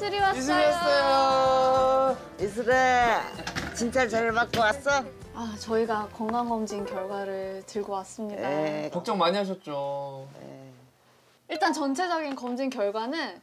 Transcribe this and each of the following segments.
이슬이 왔어요. 이슬이었어요. 이슬아, 진찰 잘 받고 왔어? 아, 저희가 건강검진 결과를 들고 왔습니다. 에, 걱정 많이 하셨죠. 일단 전체적인 검진 결과는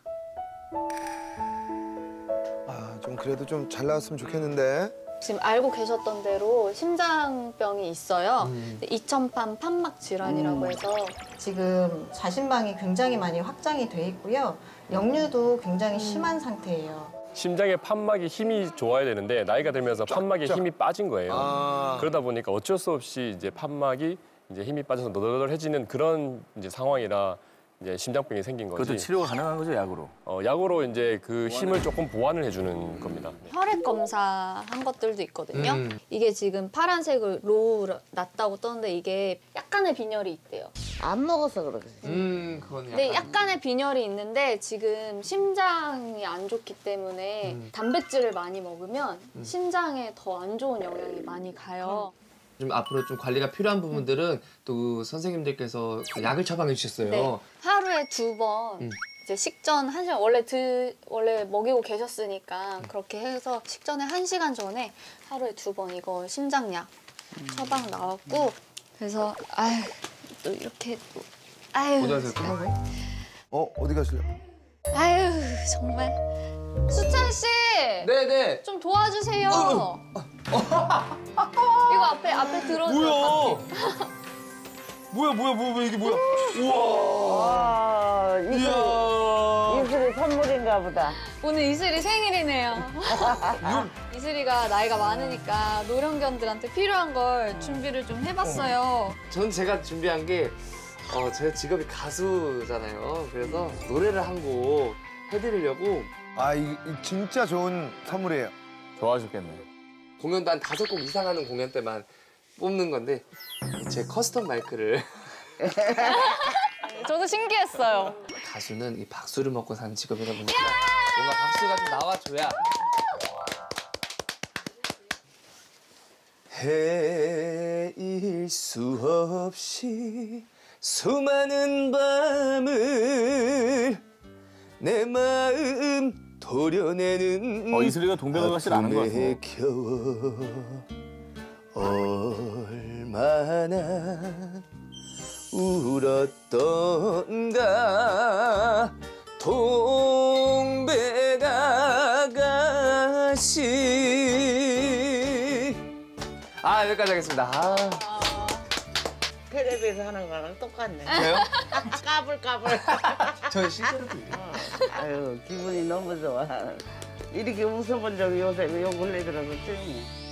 아, 좀 그래도 좀 잘 나왔으면 좋겠는데. 지금 알고 계셨던 대로 심장병이 있어요. 음. 이천판 판막 질환이라고 해서 지금 자신방이 굉장히 많이 확장이 돼 있고요. 역류도 굉장히 심한 상태예요. 심장의 판막이 힘이 좋아야 되는데 나이가 들면서 판막에 힘이 빠진 거예요. 아. 그러다 보니까 어쩔 수 없이 이제 판막이 이제 힘이 빠져서 너덜너덜해지는 그런 이제 상황이라 이제 심장병이 생긴 거지. 그것도 치료가 가능한 거죠, 약으로? 어, 약으로 이제 그 힘을 조금 보완을 해주는 겁니다. 혈액 검사 한 것들도 있거든요. 음. 이게 지금 파란색으로 났다고 떴는데 이게 약간의 빈혈이 있대요. 안 먹어서 그러겠지. 음, 그거는 근데 약간. 약간의 빈혈이 있는데 지금 심장이 안 좋기 때문에 음. 단백질을 많이 먹으면 심장에 더 안 좋은 영향이 많이 가요. 좀 앞으로 좀 관리가 필요한 부분들은 또 선생님들께서 그 약을 처방해 주셨어요. 네. 하루에 두번 음. 이제 식전 한 시간 원래 드 원래 먹이고 계셨으니까 음. 그렇게 해서 식전에 한 시간 전에 하루에 두 번 이거 심장약 음. 처방 나왔고 그래서 아유 또 이렇게 또 아유 어디 가세요? 끝나세요? 어, 어디 가실래요? 아유 정말 수찬 씨. 네네. 좀 도와주세요. 이거 앞에 앞에 들어줘. 뭐야? 뭐야, 뭐야, 뭐야, 뭐야, 이게 뭐야? 우와. 아, 이슬, 이야. 이슬이 선물인가 보다. 오늘 이슬이 생일이네요. 이슬이가 나이가 많으니까 노령견들한테 필요한 걸 준비를 좀 해봤어요. 전 제가 준비한 게, 어, 제가 직업이 가수잖아요. 그래서 노래를 한 곡 해드리려고 아, 이, 이 진짜 좋은 선물이에요. 좋아하셨겠네. 공연도 한 다섯 곡 이상 하는 공연 때만 뽑는 건데, 제 custom 마이크를. 저도 신기했어요. 가수는 이 박수를 먹고 사는 직업이다 보니까 뭔가 박수가 좀 나와줘야 해일 수 없이 수많은 밤을 내 마음 도려내는 어, 이슬이가 동백을 씨 아는 것 같아요. 겨워 얼마나 울었던가 동백 아가씨 아 여기까지 하겠습니다 아, 텔레비에서 하는 거랑 똑같네. 그래요? 까불까불. 저 실제로 아유, 기분이 너무 좋아. 이렇게 웃어본 적이 요새 요 근래 들어서 처음이야.